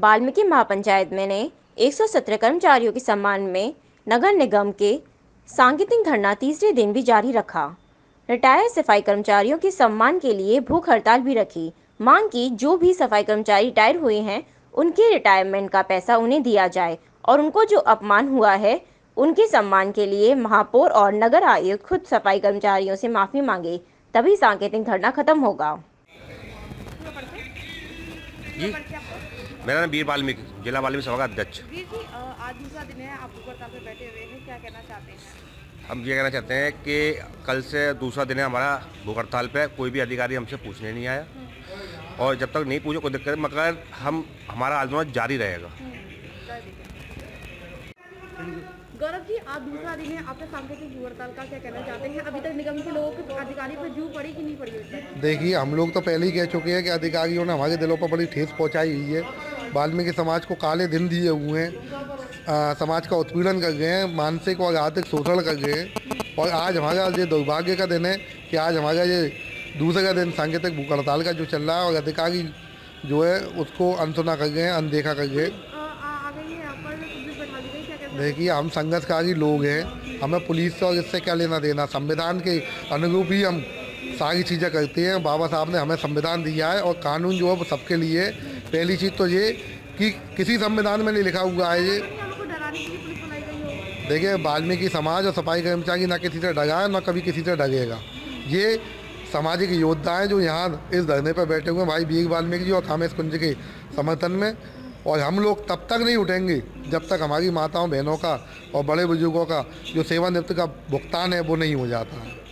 वाल्मीकि महापंचायत में ने 117 कर्मचारियों के सम्मान में नगर निगम के सांकेतिक धरना तीसरे दिन भी जारी रखा। रिटायर्ड सफ़ाई कर्मचारियों के सम्मान के लिए भूख हड़ताल भी रखी। मांग की जो भी सफ़ाई कर्मचारी रिटायर हुए हैं, उनके रिटायरमेंट का पैसा उन्हें दिया जाए और उनको जो अपमान हुआ है, उनके सम्मान के लिए महापौर और नगर आयुक्त खुद सफ़ाई कर्मचारियों से माफ़ी मांगे, तभी सांकेतिक धरना खत्म होगा। मेरा नाम वीर वाल्मीकि जिला वाल्मीकि सभा का अध्यक्ष। वीर जी आज दूसरा दिन है आप भूख हड़ताल बैठे हुए हैं क्या कहना चाहते हैं? हम ये कहना चाहते हैं कि कल से दूसरा दिन है हमारा भूख हड़ताल पे कोई भी अधिकारी हमसे पूछने नहीं आया। और जब तक नहीं पूछो कोई दिक्कत मगर हम हमारा आंदोलन जारी रहेगा। गौरव जी आज दूसरा दिन है आपने सांकेतिक भूख हड़ताल का क्या कहना चाहते हैं? अभी तक निगम के लोगों के अधिकारी पर जू पड़ी कि नहीं पड़ी? देखिए हम लोग तो पहले ही कह चुके हैं कि अधिकारियों ने हमारे दिलों पर बड़ी ठेस पहुंचाई हुई है। वाल्मीकि समाज को काले दिन दिए हुए हैं। समाज का उत्पीड़न कर गए हैं मानसिक और आर्थिक शोषण कर गए हैं। और आज हमारा ये दुर्भाग्य का दिन है कि आज हमारा ये दूसरा दिन सांकेतिक भूख हड़ताल का जो चल रहा है और अधिकारी जो है उसको अनसुना कर गए हैं अनदेखा कर गए देखिए हम संघर्षकारी लोग हैं। हमें पुलिस से और इससे क्या लेना देना? संविधान के अनुरूप ही हम सारी चीज़ें करते हैं। बाबा साहब ने हमें संविधान दिया है और कानून जो है वो सबके लिए। पहली चीज़ तो ये कि किसी संविधान में नहीं लिखा हुआ है ये। देखिए, वाल्मीकि समाज और सफ़ाई कर्मचारी ना किसी से डगा ना कभी किसी से डरेगा। ये सामाजिक योद्धा हैं जो यहाँ इस धरने पर बैठे हुए हैं, भाई वीर वाल्मीकि जी और कामेश कुंज के समर्थन में। और हम लोग तब तक नहीं उठेंगे जब तक हमारी माताओं, बहनों का और बड़े बुज़ुर्गों का जो सेवानिवृत्त का भुगतान है, वो नहीं हो जाता। है